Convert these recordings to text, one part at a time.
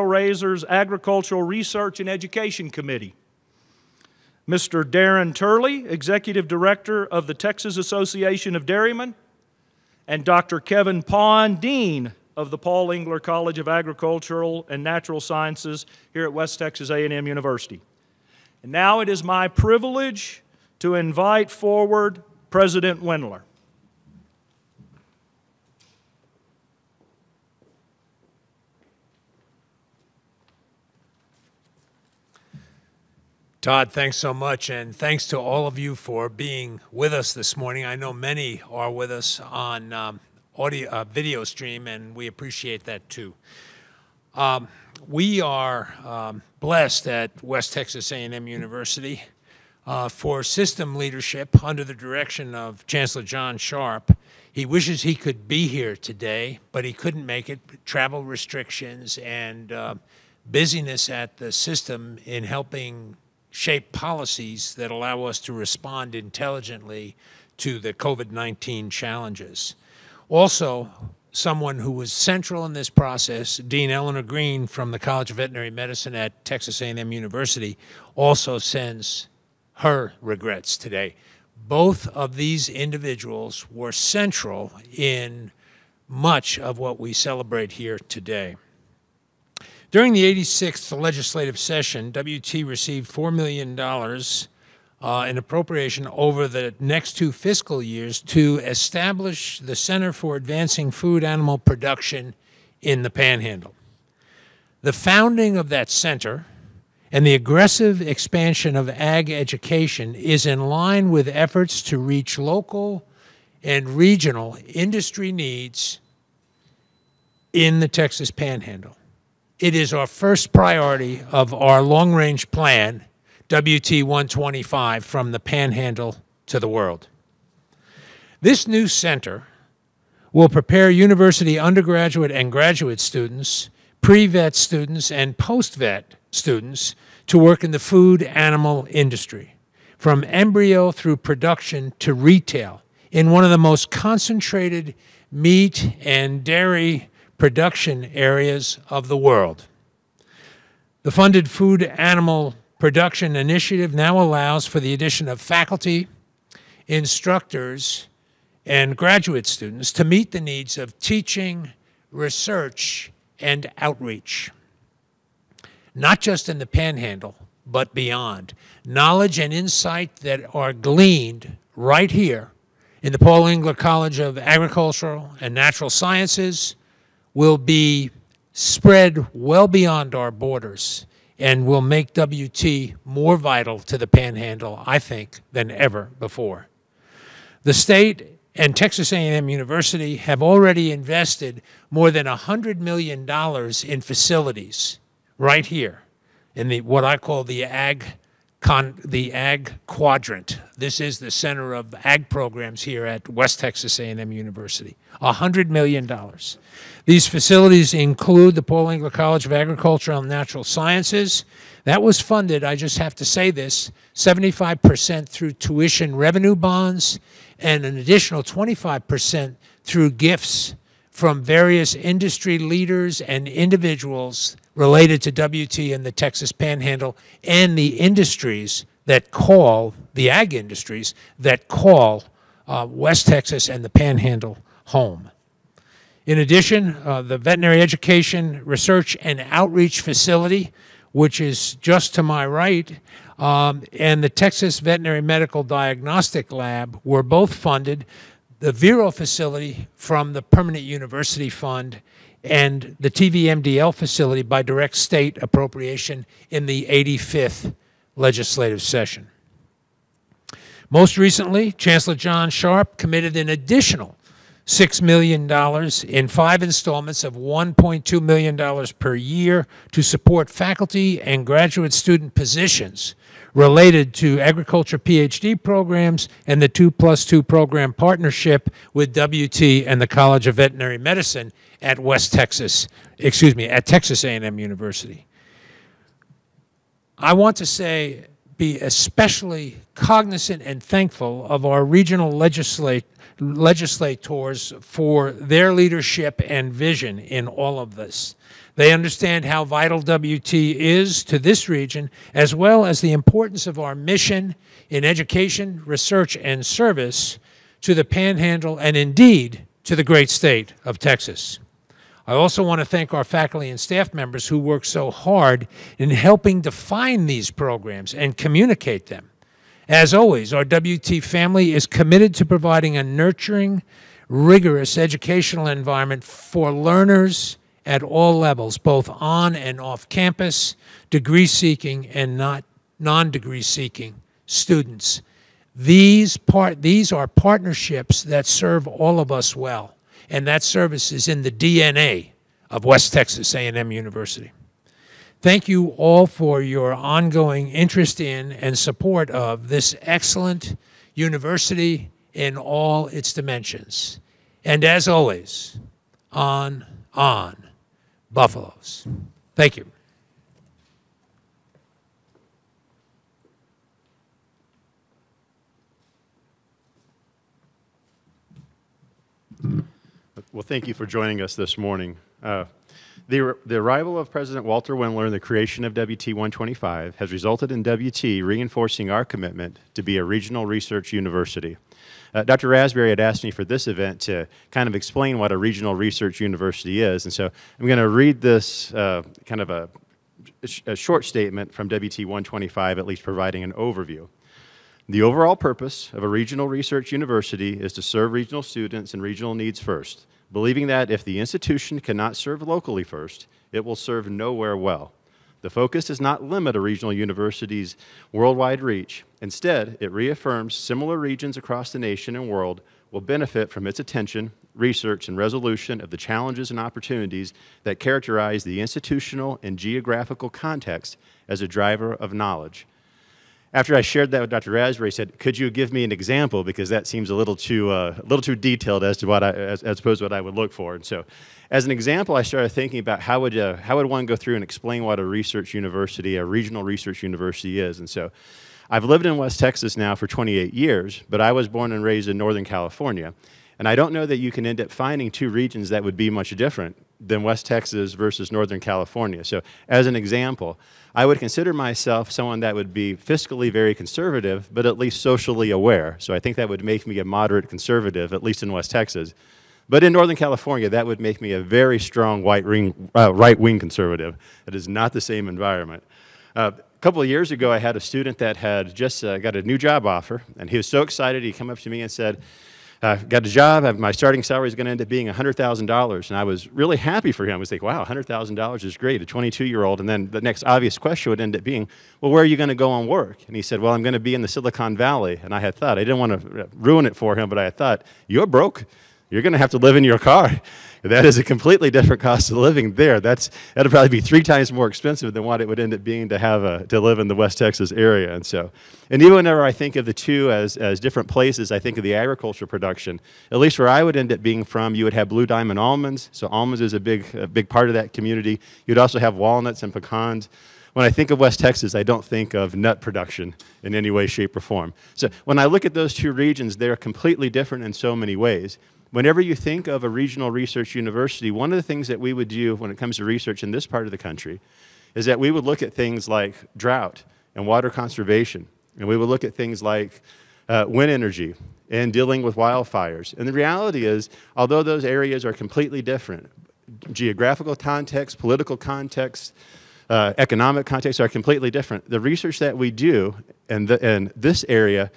Raisers Agricultural Research and Education Committee. Mr. Darren Turner, Executive Director of the Texas Association of Dairymen, and Dr. Kevin Pond, Dean of the Paul Engler College of Agricultural and Natural Sciences here at West Texas A&M University. And now it is my privilege to invite forward President Wendler. Todd, thanks so much, and thanks to all of you for being with us this morning. I know many are with us on um, audio, uh, video stream, and we appreciate that too. Um, we are um, blessed at West Texas A&M University uh, for system leadership under the direction of Chancellor John Sharp. He wishes he could be here today, but he couldn't make it. Travel restrictions and uh, busyness at the system in helping shape policies that allow us to respond intelligently to the COVID-19 challenges. Also, someone who was central in this process, Dean Eleanor Green from the College of Veterinary Medicine at Texas A&M University, also sends her regrets today. Both of these individuals were central in much of what we celebrate here today. During the 86th legislative session, WT received $4 million uh, in appropriation over the next two fiscal years to establish the Center for Advancing Food Animal Production in the Panhandle. The founding of that center and the aggressive expansion of ag education is in line with efforts to reach local and regional industry needs in the Texas Panhandle. It is our first priority of our long range plan, WT 125, from the panhandle to the world. This new center will prepare university undergraduate and graduate students, pre vet students, and post vet students to work in the food animal industry, from embryo through production to retail, in one of the most concentrated meat and dairy production areas of the world. The funded Food Animal Production Initiative now allows for the addition of faculty, instructors, and graduate students to meet the needs of teaching, research, and outreach. Not just in the panhandle, but beyond. Knowledge and insight that are gleaned right here in the Paul Engler College of Agricultural and Natural Sciences will be spread well beyond our borders and will make WT more vital to the Panhandle, I think, than ever before. The state and Texas A&M University have already invested more than $100 million in facilities right here in the what I call the ag Con, the ag quadrant. This is the center of ag programs here at West Texas A&M University. $100 million. These facilities include the Paul Engler College of Agriculture and Natural Sciences. That was funded, I just have to say this, 75% through tuition revenue bonds and an additional 25% through gifts from various industry leaders and individuals related to WT and the Texas Panhandle and the industries that call, the ag industries, that call uh, West Texas and the Panhandle home. In addition, uh, the Veterinary Education Research and Outreach Facility, which is just to my right, um, and the Texas Veterinary Medical Diagnostic Lab were both funded. The Vero facility from the Permanent University Fund and the TVMDL facility by direct state appropriation in the 85th legislative session. Most recently, Chancellor John Sharp committed an additional $6 million in five installments of $1.2 million per year to support faculty and graduate student positions related to agriculture PhD programs and the 2 plus 2 program partnership with WT and the College of Veterinary Medicine at West Texas, excuse me, at Texas A&M University. I want to say, be especially cognizant and thankful of our regional legislate, legislators for their leadership and vision in all of this. They understand how vital WT is to this region, as well as the importance of our mission in education, research, and service to the Panhandle and indeed to the great state of Texas. I also want to thank our faculty and staff members who work so hard in helping define these programs and communicate them. As always, our WT family is committed to providing a nurturing, rigorous educational environment for learners at all levels, both on and off campus, degree seeking and not non-degree seeking students. These, part, these are partnerships that serve all of us well and that service is in the DNA of West Texas A&M University. Thank you all for your ongoing interest in and support of this excellent university in all its dimensions. And as always, on, on, Buffaloes. Thank you. Well, thank you for joining us this morning. Uh, the, the arrival of President Walter Wendler and the creation of WT 125 has resulted in WT reinforcing our commitment to be a regional research university. Uh, Dr. Rasberry had asked me for this event to kind of explain what a regional research university is, and so I'm going to read this uh, kind of a, a short statement from WT 125, at least providing an overview. The overall purpose of a regional research university is to serve regional students and regional needs first believing that if the institution cannot serve locally first, it will serve nowhere well. The focus does not limit a regional university's worldwide reach. Instead, it reaffirms similar regions across the nation and world will benefit from its attention, research, and resolution of the challenges and opportunities that characterize the institutional and geographical context as a driver of knowledge after I shared that with Dr. Rasberry, he said, "Could you give me an example because that seems a little too uh, a little too detailed as to what I as, as opposed to what I would look for." And so, as an example, I started thinking about how would uh, how would one go through and explain what a research university, a regional research university, is. And so, I've lived in West Texas now for 28 years, but I was born and raised in Northern California. And I don't know that you can end up finding two regions that would be much different than West Texas versus Northern California. So, as an example, I would consider myself someone that would be fiscally very conservative, but at least socially aware. So I think that would make me a moderate conservative, at least in West Texas. But in Northern California, that would make me a very strong white ring, uh, right-wing conservative. It is not the same environment. Uh, a couple of years ago, I had a student that had just uh, got a new job offer, and he was so excited, he came up to me and said, uh, got a job. My starting salary is going to end up being $100,000. And I was really happy for him. I was like, wow, $100,000 is great, a 22 year old. And then the next obvious question would end up being, well, where are you going to go on work? And he said, well, I'm going to be in the Silicon Valley. And I had thought, I didn't want to ruin it for him, but I thought, you're broke. You're going to have to live in your car. That is a completely different cost of living there. That's that'll probably be three times more expensive than what it would end up being to have a, to live in the West Texas area. And so, and even whenever I think of the two as as different places, I think of the agriculture production. At least where I would end up being from, you would have blue diamond almonds. So almonds is a big a big part of that community. You'd also have walnuts and pecans when I think of West Texas, I don't think of nut production in any way, shape, or form. So when I look at those two regions, they're completely different in so many ways. Whenever you think of a regional research university, one of the things that we would do when it comes to research in this part of the country is that we would look at things like drought and water conservation, and we would look at things like uh, wind energy and dealing with wildfires. And the reality is, although those areas are completely different, geographical context, political context, uh, economic context are completely different. The research that we do in, the, in this area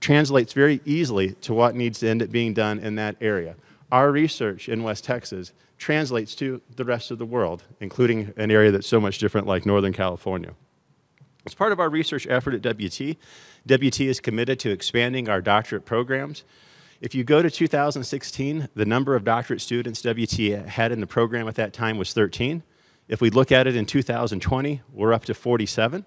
translates very easily to what needs to end up being done in that area. Our research in West Texas translates to the rest of the world, including an area that's so much different like Northern California. As part of our research effort at WT, WT is committed to expanding our doctorate programs. If you go to 2016, the number of doctorate students WT had in the program at that time was 13. If we look at it in 2020, we're up to 47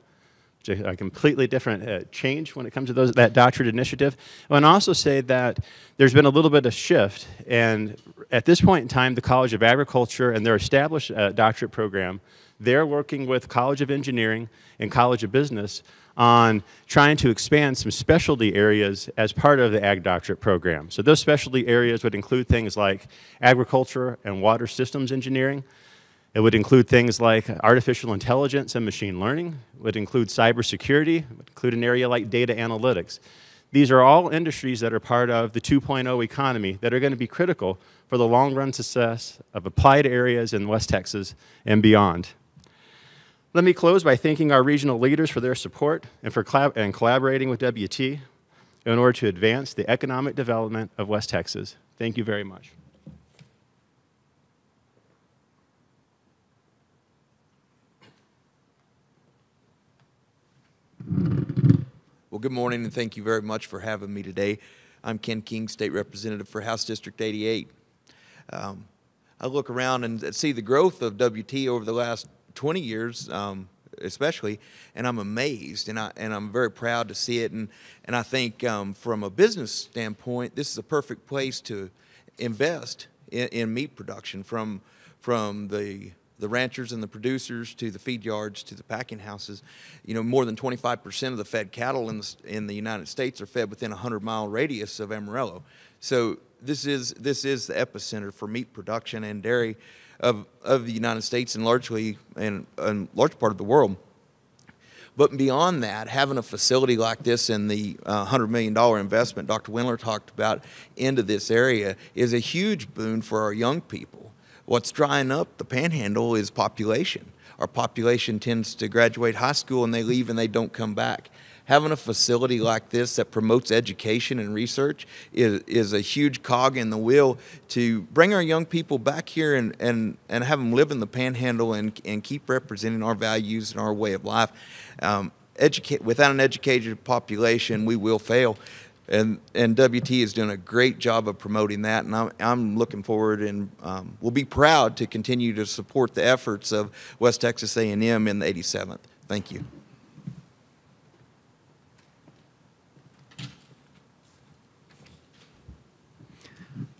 a completely different uh, change when it comes to those, that doctorate initiative. I want to also say that there's been a little bit of shift, and at this point in time, the College of Agriculture and their established uh, doctorate program, they're working with College of Engineering and College of Business on trying to expand some specialty areas as part of the Ag Doctorate program. So those specialty areas would include things like agriculture and water systems engineering, It would include things like artificial intelligence and machine learning, it would include cybersecurity, it would include an area like data analytics. These are all industries that are part of the 2.0 economy that are going to be critical for the long run success of applied areas in West Texas and beyond. Let me close by thanking our regional leaders for their support and for collab and collaborating with WT in order to advance the economic development of West Texas. Thank you very much. Well, good morning, and thank you very much for having me today. I'm Ken King, State Representative for House District 88. Um, I look around and see the growth of WT over the last 20 years, um, especially, and I'm amazed, and I and I'm very proud to see it. And and I think um, from a business standpoint, this is a perfect place to invest in, in meat production from from the the ranchers and the producers to the feed yards to the packing houses. You know, more than 25% of the fed cattle in the, in the United States are fed within a 100 mile radius of Amarillo. So this is, this is the epicenter for meat production and dairy of, of the United States and largely and, and large part of the world. But beyond that, having a facility like this and the uh, $100 million investment Dr. Wendler talked about into this area is a huge boon for our young people What's drying up the panhandle is population. Our population tends to graduate high school and they leave and they don't come back. Having a facility like this that promotes education and research is, is a huge cog in the wheel to bring our young people back here and, and, and have them live in the panhandle and, and keep representing our values and our way of life. Um, educate, without an educated population, we will fail and and WT is doing a great job of promoting that, and I'm, I'm looking forward and um, we'll be proud to continue to support the efforts of West Texas A&M in the 87th. Thank you.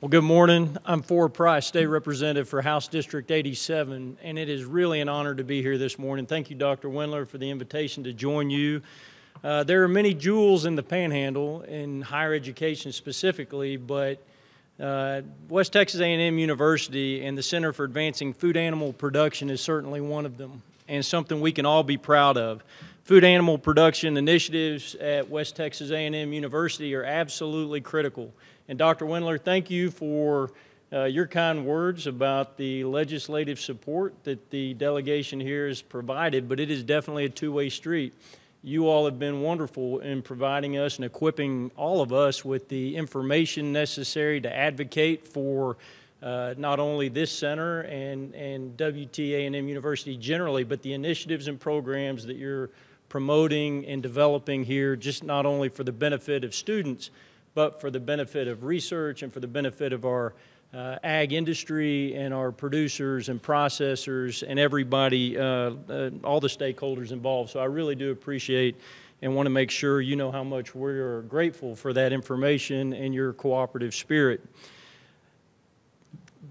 Well, good morning. I'm Four Price, State Representative for House District 87, and it is really an honor to be here this morning. Thank you, Dr. Wendler, for the invitation to join you uh, there are many jewels in the panhandle in higher education specifically, but uh, West Texas A&M University and the Center for Advancing Food Animal Production is certainly one of them and something we can all be proud of. Food animal production initiatives at West Texas A&M University are absolutely critical. And Dr. Wendler, thank you for uh, your kind words about the legislative support that the delegation here has provided, but it is definitely a two-way street you all have been wonderful in providing us and equipping all of us with the information necessary to advocate for uh, not only this center and, and WTA&M University generally, but the initiatives and programs that you're promoting and developing here, just not only for the benefit of students, but for the benefit of research and for the benefit of our uh, ag industry and our producers and processors and everybody, uh, uh, all the stakeholders involved. So I really do appreciate and want to make sure you know how much we're grateful for that information and your cooperative spirit.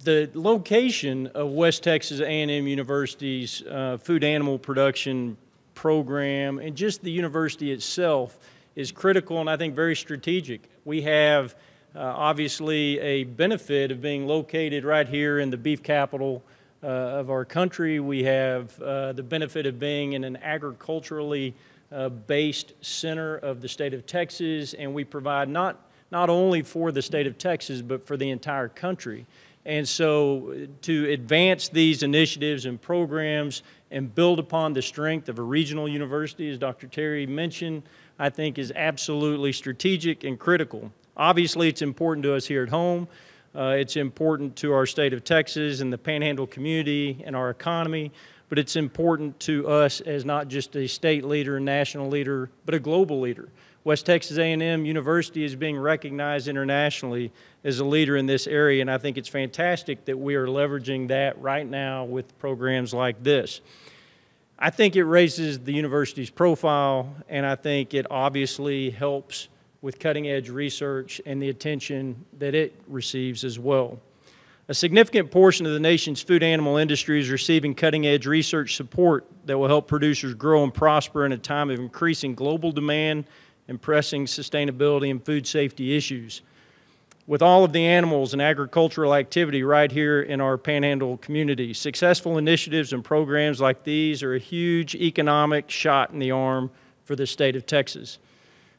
The location of West Texas A&M University's uh, food animal production program and just the university itself is critical and I think very strategic. We have uh, obviously a benefit of being located right here in the beef capital uh, of our country. We have uh, the benefit of being in an agriculturally uh, based center of the state of Texas, and we provide not, not only for the state of Texas, but for the entire country. And so, to advance these initiatives and programs and build upon the strength of a regional university, as Dr. Terry mentioned, I think is absolutely strategic and critical. Obviously, it's important to us here at home. Uh, it's important to our state of Texas and the Panhandle community and our economy, but it's important to us as not just a state leader and national leader, but a global leader. West Texas A&M University is being recognized internationally as a leader in this area, and I think it's fantastic that we are leveraging that right now with programs like this. I think it raises the university's profile, and I think it obviously helps with cutting edge research and the attention that it receives as well. A significant portion of the nation's food animal industry is receiving cutting edge research support that will help producers grow and prosper in a time of increasing global demand and pressing sustainability and food safety issues. with all of the animals and agricultural activity right here in our Panhandle community. Successful initiatives and programs like these are a huge economic shot in the arm for the state of Texas.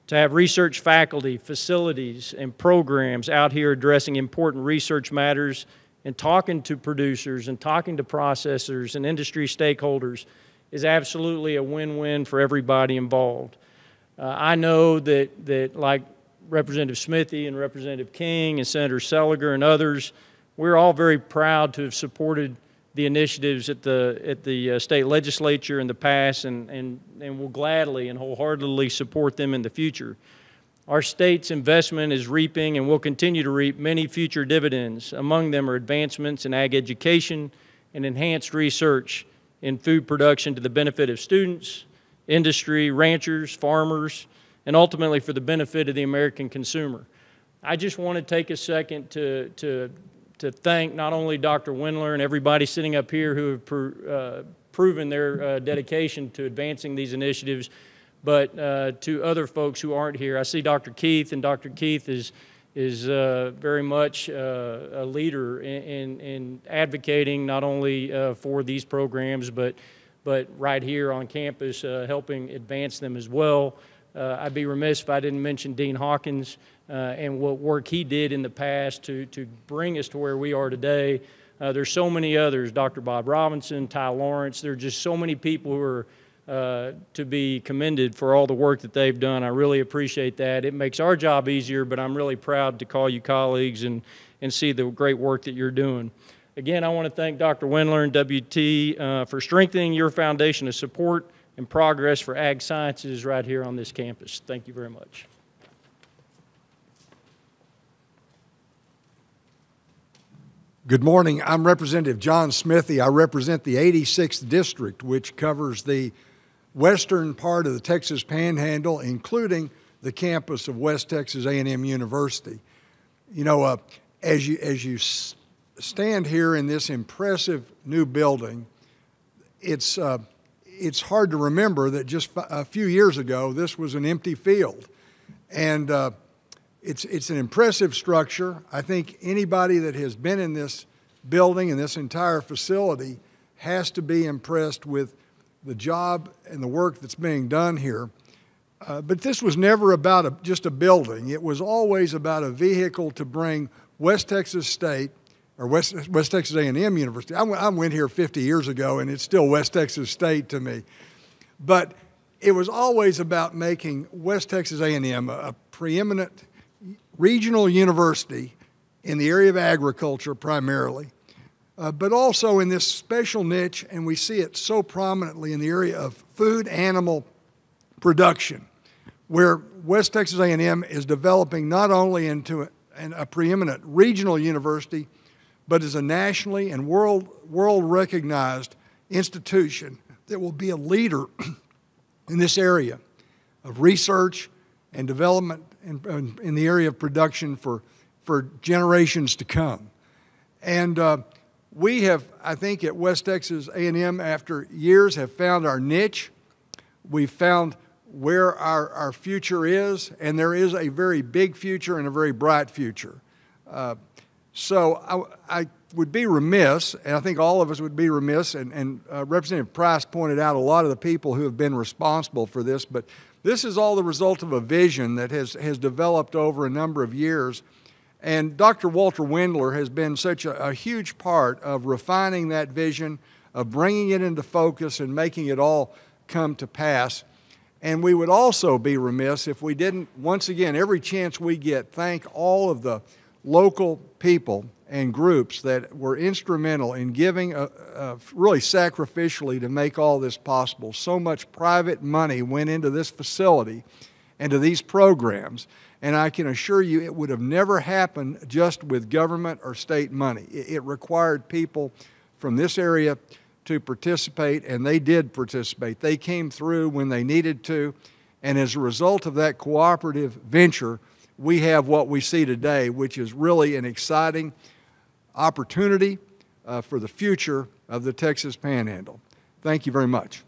To have research faculty, facilities, and programs out here addressing important research matters and talking to producers and talking to processors and industry stakeholders is absolutely a win-win for everybody involved. Uh, I know that, that like Representative Smithee and Representative King and Senator Seliger and others, we're all very proud to have supported the initiatives at the, at the uh, state legislature in the past and, and, and will gladly and wholeheartedly support them in the future. Our state's investment is reaping and will continue to reap many future dividends. Among them are advancements in ag education and enhanced research in food production to the benefit of students, industry, ranchers, farmers, and ultimately for the benefit of the American consumer. I just want to take a second to, to, to thank not only Dr. Wendler and everybody sitting up here who have pr- uh, proven their uh, dedication to advancing these initiatives, but uh, to other folks who aren't here. I see Dr. Keith, and Dr. Keith is, is uh, very much uh, a leader in, in, in, advocating not only uh, for these programs, but, but right here on campus, helping advance them as well. I'd be remiss if I didn't mention Dean Hawkins and what work he did in the past to, to bring us to where we are today. there's so many others, Dr. Bob Robinson, Ty Lawrence. There are just so many people who are uh, to be commended for all the work that they've done. I really appreciate that. It makes our job easier, but I'm really proud to call you colleagues and, and see the great work that you're doing. Again, I want to thank Dr. Wendler and WT uh, for strengthening your foundation of support and progress for ag sciences right here on this campus. Thank you very much. Good morning. I'm Representative John Smithee. I represent the 86th District, which covers the western part of the Texas Panhandle, including the campus of West Texas A&M University. You know, uh, as you as you stand here in this impressive new building, it's uh, it's hard to remember that just a few years ago this was an empty field, and uh, it's it's an impressive structure. I think anybody that has been in this building and this entire facility has to be impressed with the job and the work that's being done here. Uh, but this was never about a, just a building. It was always about a vehicle to bring West Texas State or West, West Texas A&M University. I, I went here 50 years ago, and it's still West Texas State to me. But it was always about making West Texas A&M a, a preeminent regional university in the area of agriculture primarily, uh, but also in this special niche, and we see it so prominently in the area of food animal production, where West Texas A&M is developing not only into a, a preeminent regional university, but as a nationally and world, world recognized institution that will be a leader in this area of research and development in, in, the area of production for, for generations to come. And uh, we have, I think, at West Texas A&M, after years, have found our niche. We've found where our, our future is, and there is a very big future and a very bright future. Uh, so I, I, would be remiss, and I think all of us would be remiss, and, and uh, Representative Price pointed out a lot of the people who have been responsible for this, but this is all the result of a vision that has, has developed over a number of years. And Dr. Walter Wendler has been such a, a huge part of refining that vision, of bringing it into focus and making it all come to pass. And we would also be remiss if we didn't, once again, every chance we get, thank all of the local people and groups that were instrumental in giving, a, a, really sacrificially, to make all this possible. So much private money went into this facility and to these programs. And I can assure you it would have never happened just with government or state money. It, it required people from this area to participate, and they did participate. They came through when they needed to, and as a result of that cooperative venture, we have what we see today, which is really an exciting opportunity uh, for the future of the Texas Panhandle. Thank you very much.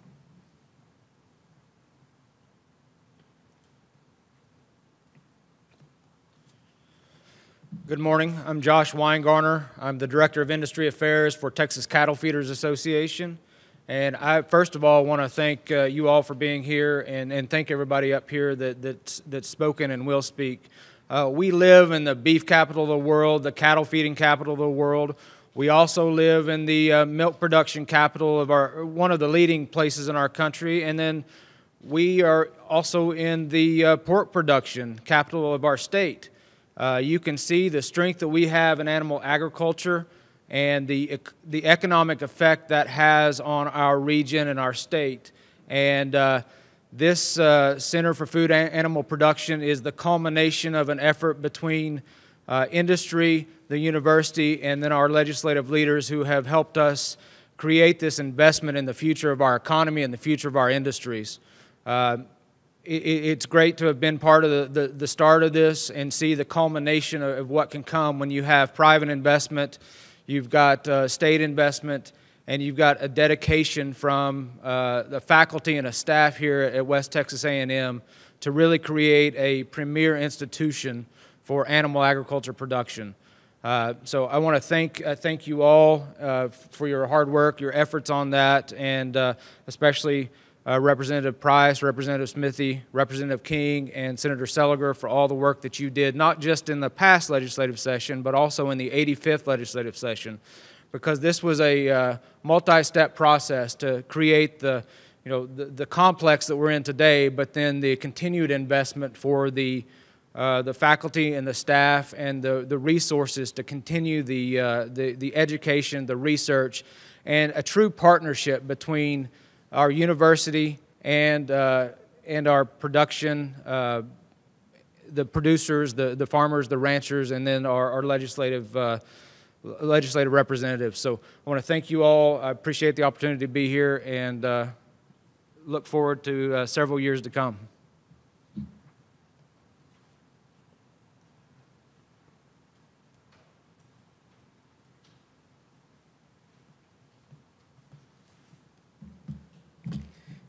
Good morning. I'm Josh Winegarner. I'm the Director of Industry Affairs for Texas Cattle Feeders Association. And I, first of all, want to thank uh, you all for being here and, and thank everybody up here that, that's, that's spoken and will speak. Uh, we live in the beef capital of the world, the cattle feeding capital of the world. We also live in the uh, milk production capital of our, one of the leading places in our country. And then we are also in the uh, pork production capital of our state. Uh, you can see the strength that we have in animal agriculture and the, the economic effect that has on our region and our state. And uh, this uh, Center for Food and Animal Production is the culmination of an effort between uh, industry, the university, and then our legislative leaders who have helped us create this investment in the future of our economy and the future of our industries. Uh, it, it's great to have been part of the, the, the, start of this and see the culmination of, of what can come when you have private investment you've got uh, state investment, and you've got a dedication from uh, the faculty and a staff here at West Texas A&M to really create a premier institution for animal agriculture production. Uh, so I want to thank uh, thank you all uh, for your hard work, your efforts on that, and uh, especially uh, Representative Price, Representative Smithee, Representative King, and Senator Seliger for all the work that you did, not just in the past legislative session, but also in the 85th legislative session, because this was a uh, multi-step process to create the, you know, the, the, complex that we're in today, but then the continued investment for the uh, the faculty and the staff and the, the resources to continue the, uh, the, the education, the research, and a true partnership between our university and, uh, and our production, uh, the producers, the, the farmers, the ranchers, and then our, our legislative, uh, legislative representatives. So I want to thank you all. I appreciate the opportunity to be here and uh, look forward to uh, several years to come.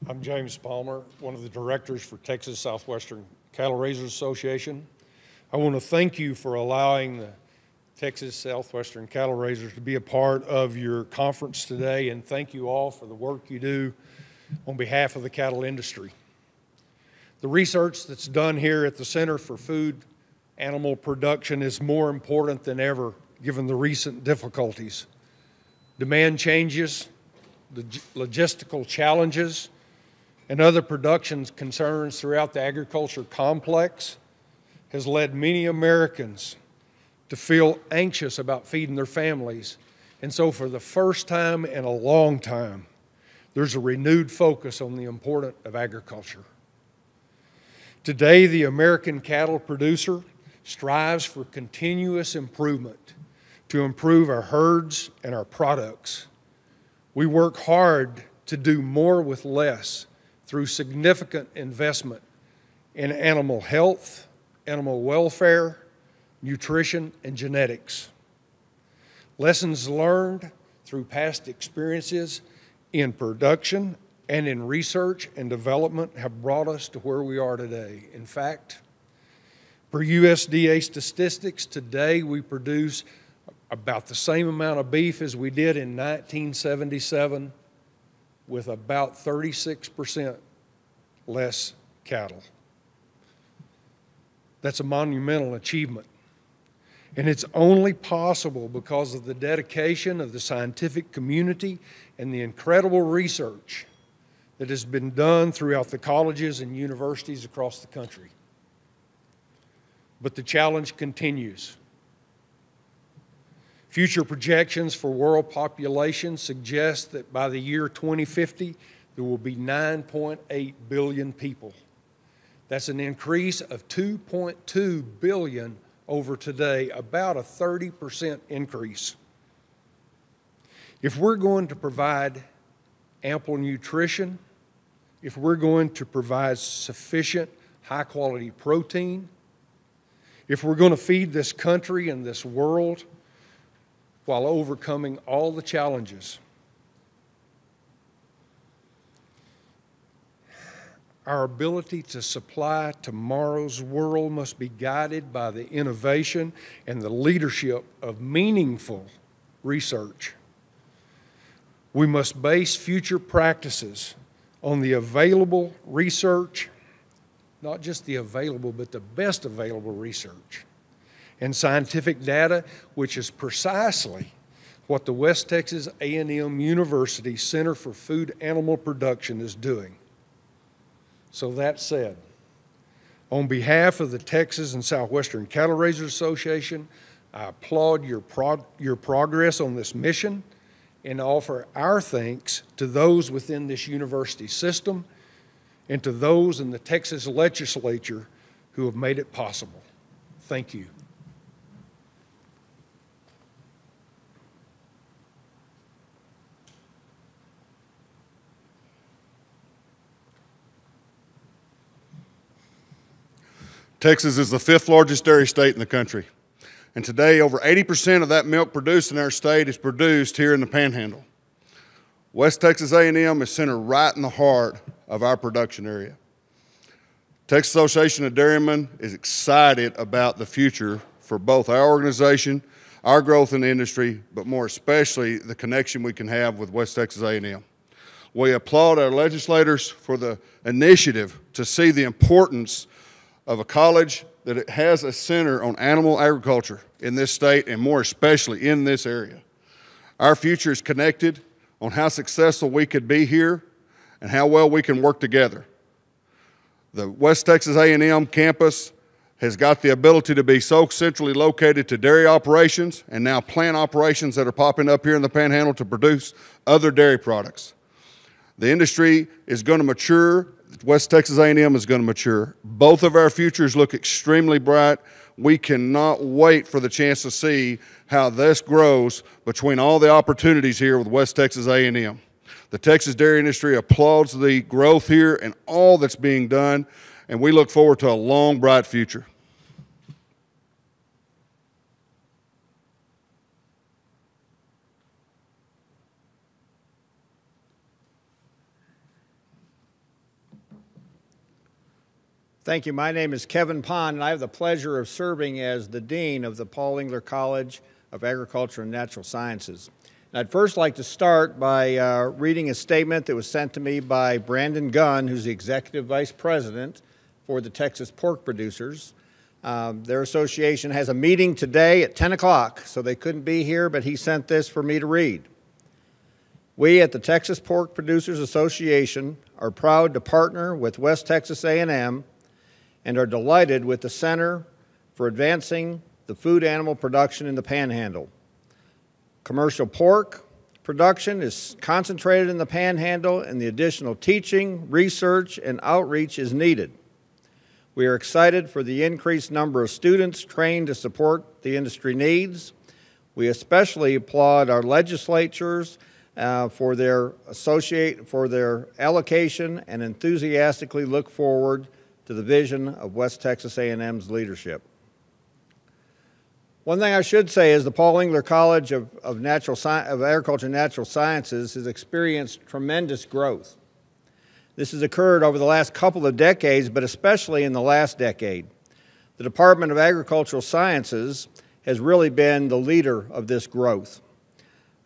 I'm James Palmer, one of the directors for Texas Southwestern Cattle Raisers Association. I want to thank you for allowing the Texas Southwestern Cattle Raisers to be a part of your conference today, and thank you all for the work you do on behalf of the cattle industry. The research that's done here at the Center for Food Animal Production is more important than ever given the recent difficulties. Demand changes, the logistical challenges, and other production concerns throughout the agriculture complex has led many Americans to feel anxious about feeding their families. And so, for the first time in a long time, there's a renewed focus on the importance of agriculture. Today, the American cattle producer strives for continuous improvement to improve our herds and our products. We work hard to do more with less through significant investment in animal health, animal welfare, nutrition, and genetics. Lessons learned through past experiences in production and in research and development have brought us to where we are today. In fact, per USDA statistics, today we produce about the same amount of beef as we did in 1977 with about 36% less cattle. That's a monumental achievement. And it's only possible because of the dedication of the scientific community and the incredible research that has been done throughout the colleges and universities across the country. But the challenge continues. Future projections for world population suggest that by the year 2050, there will be 9.8 billion people. That's an increase of 2.2 billion over today, about a 30% increase. If we're going to provide ample nutrition, if we're going to provide sufficient high quality protein, if we're going to feed this country and this world while overcoming all the challenges. Our ability to supply tomorrow's world must be guided by the innovation and the leadership of meaningful research. We must base future practices on the available research, not just the available, but the best available research and scientific data, which is precisely what the West Texas A&M University Center for Food Animal Production is doing. So that said, on behalf of the Texas and Southwestern Cattle Raisers Association, I applaud your, prog- your progress on this mission and offer our thanks to those within this university system and to those in the Texas legislature who have made it possible. Thank you. Texas is the fifth largest dairy state in the country. And today, over 80% of that milk produced in our state is produced here in the Panhandle. West Texas A&M is centered right in the heart of our production area. Texas Association of Dairymen is excited about the future for both our organization, our growth in the industry, but more especially the connection we can have with West Texas A&M. We applaud our legislators for the initiative to see the importance of a college that it has a center on animal agriculture in this state and more especially in this area. Our future is connected on how successful we could be here and how well we can work together. The West Texas A&M campus has got the ability to be so centrally located to dairy operations and now plant operations that are popping up here in the Panhandle to produce other dairy products. The industry is going to mature West Texas A&M is going to mature. Both of our futures look extremely bright. We cannot wait for the chance to see how this grows between all the opportunities here with West Texas A&M. The Texas dairy industry applauds the growth here and all that's being done, and we look forward to a long, bright future. Thank you. My name is Kevin Pond, and I have the pleasure of serving as the Dean of the Paul Engler College of Agriculture and Natural Sciences. And I'd first like to start by uh, reading a statement that was sent to me by Brandon Gunn, who's the Executive Vice President for the Texas Pork Producers. Um, their association has a meeting today at 10 o'clock, so they couldn't be here, but he sent this for me to read. We at the Texas Pork Producers Association are proud to partner with West Texas A&M and are delighted with the Center for Advancing the Food Animal Production in the Panhandle. Commercial pork production is concentrated in the Panhandle, and the additional teaching, research, and outreach is needed. We are excited for the increased number of students trained to support the industry needs. We especially applaud our legislatures uh, for their associate for their allocation and enthusiastically look forward to the vision of West Texas A&M's leadership. One thing I should say is the Paul Engler College of, of, Natural Sci- of Agriculture and Natural Sciences has experienced tremendous growth. This has occurred over the last couple of decades, but especially in the last decade. The Department of Agricultural Sciences has really been the leader of this growth.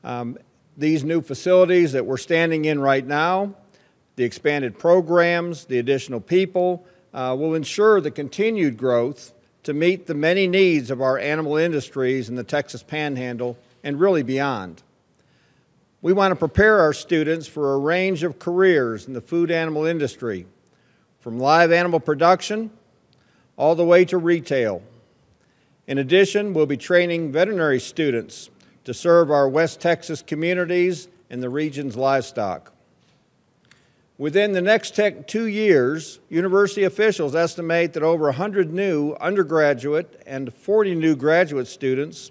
Um, these new facilities that we're standing in right now, the expanded programs, the additional people, uh, will ensure the continued growth to meet the many needs of our animal industries in the Texas Panhandle and really beyond. We want to prepare our students for a range of careers in the food animal industry, from live animal production all the way to retail. In addition, we'll be training veterinary students to serve our West Texas communities and the region's livestock. Within the next two years, university officials estimate that over 100 new undergraduate and 40 new graduate students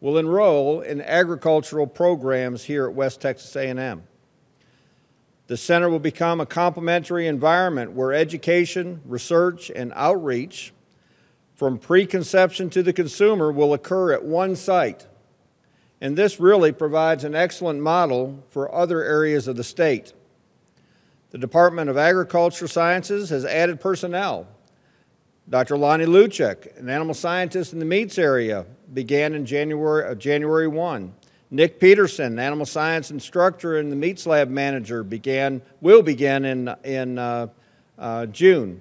will enroll in agricultural programs here at West Texas A&M. The center will become a complementary environment where education, research, and outreach from preconception to the consumer will occur at one site. And this really provides an excellent model for other areas of the state. The Department of Agriculture Sciences has added personnel. Dr. Lonnie Luchek, an animal scientist in the meats area, began in January, uh, January 1. Nick Peterson, animal science instructor and the meats lab manager, began, will begin in, in uh, uh, June.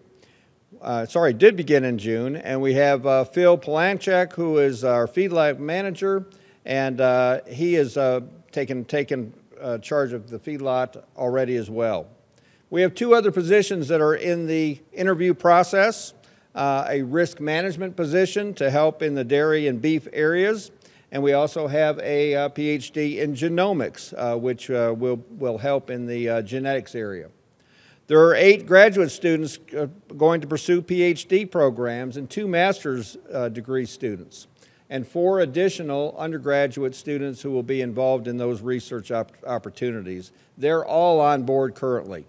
Uh, sorry, did begin in June. And we have uh, Phil Polanchek, who is our feed lab manager, and uh, he has uh, taken, taken charge of the feedlot already as well. We have two other positions that are in the interview process uh, a risk management position to help in the dairy and beef areas. And we also have a uh, PhD in genomics, uh, which uh, will, will help in the uh, genetics area. There are eight graduate students uh, going to pursue PhD programs and two master's degree students, and four additional undergraduate students who will be involved in those research op opportunities. They're all on board currently.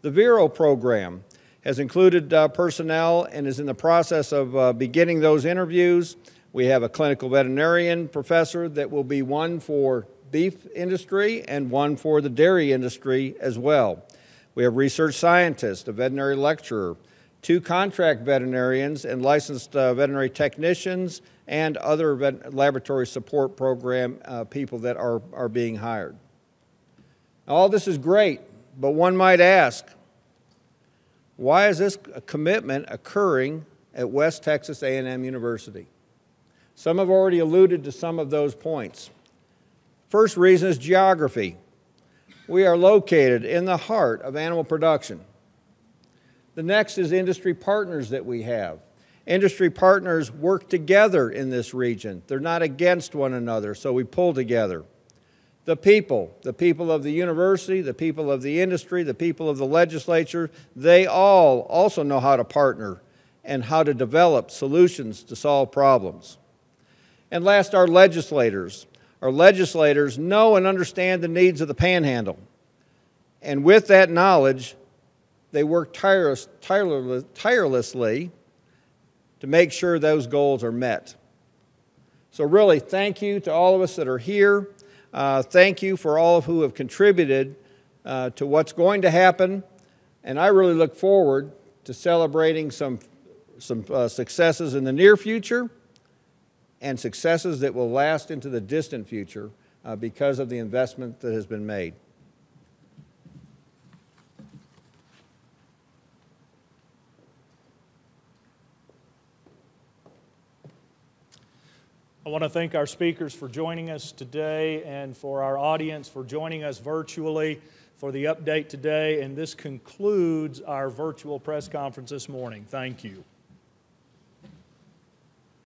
The Vero program has included uh, personnel and is in the process of uh, beginning those interviews. We have a clinical veterinarian professor that will be one for beef industry and one for the dairy industry as well. We have research scientists, a veterinary lecturer, two contract veterinarians and licensed uh, veterinary technicians and other laboratory support program uh, people that are, are being hired. All this is great, but one might ask, why is this commitment occurring at West Texas A&M University? Some have already alluded to some of those points. First reason is geography. We are located in the heart of animal production. The next is industry partners that we have. Industry partners work together in this region. They're not against one another, so we pull together the people, the people of the university, the people of the industry, the people of the legislature, they all also know how to partner and how to develop solutions to solve problems. And last, our legislators. Our legislators know and understand the needs of the panhandle. And with that knowledge, they work tireless, tireless, tirelessly to make sure those goals are met. So, really, thank you to all of us that are here. Uh, thank you for all of who have contributed uh, to what's going to happen. And I really look forward to celebrating some, some uh, successes in the near future and successes that will last into the distant future uh, because of the investment that has been made. I want to thank our speakers for joining us today and for our audience for joining us virtually for the update today. And this concludes our virtual press conference this morning. Thank you.